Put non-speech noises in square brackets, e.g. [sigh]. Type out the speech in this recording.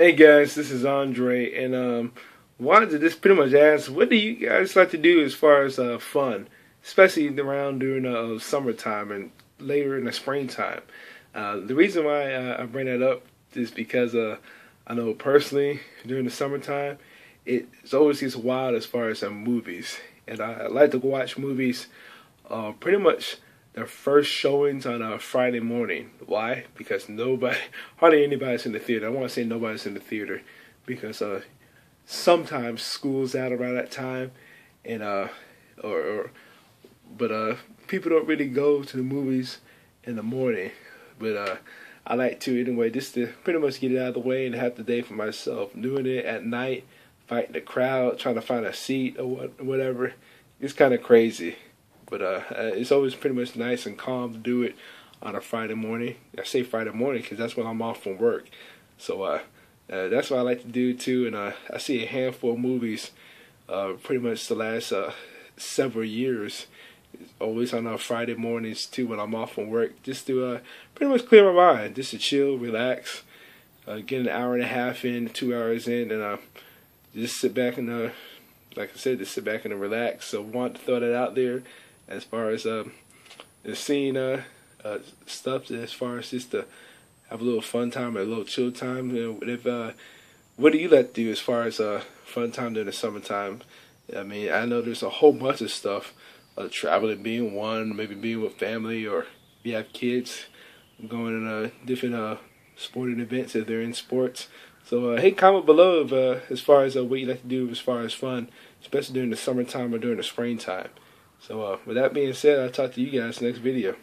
Hey guys, this is Andre, and um, wanted to just pretty much ask, what do you guys like to do as far as uh, fun, especially around during uh, summertime and later in the springtime? Uh, the reason why I, I bring that up is because uh, I know personally during the summertime, it's always gets wild as far as uh, movies, and I, I like to watch movies uh, pretty much their first showings on a Friday morning. Why? Because nobody, [laughs] hardly anybody's in the theater. I want to say nobody's in the theater because uh, sometimes school's out around that time, and uh, or, or but uh, people don't really go to the movies in the morning. But uh, I like to anyway, just to pretty much get it out of the way and have the day for myself. Doing it at night, fighting the crowd, trying to find a seat or what, whatever, it's kind of crazy. But uh, uh, it's always pretty much nice and calm to do it on a Friday morning. I say Friday morning because that's when I'm off from work. So uh, uh, that's what I like to do too. And uh, I see a handful of movies uh, pretty much the last uh, several years. Always on our Friday mornings too when I'm off from work, just to pretty much clear my mind, just to chill, relax, get an hour and a half in, two hours in, and just sit back and, uh, like I said, just sit back and relax. So want to throw that out there as far as um, the scene uh, uh, stuff, as far as just to have a little fun time, a little chill time. You know, if uh, what do you like to do as far as uh, fun time during the summertime? I mean, I know there's a whole bunch of stuff. Uh, traveling being one, maybe being with family, or if you have kids, going to uh, different uh, sporting events if they're in sports. So, uh, hey, comment below if, uh, as far as uh, what you like to do as far as fun, especially during the summertime or during the springtime. So, uh, with that being said, I'll talk to you guys next video.